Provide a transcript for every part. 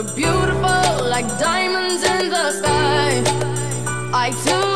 We're beautiful like diamonds in the sky. I too.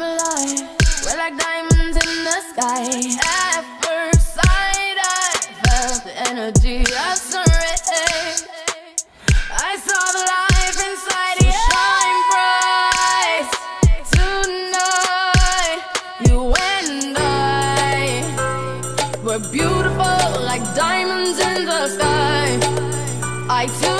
I'm alive. We're like diamonds in the sky. At first sight, I felt the energy of some sunrise. I saw the life inside so you. Shine bright tonight. You and I, we're beautiful like diamonds in the sky. I too.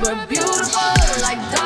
We're beautiful like diamonds.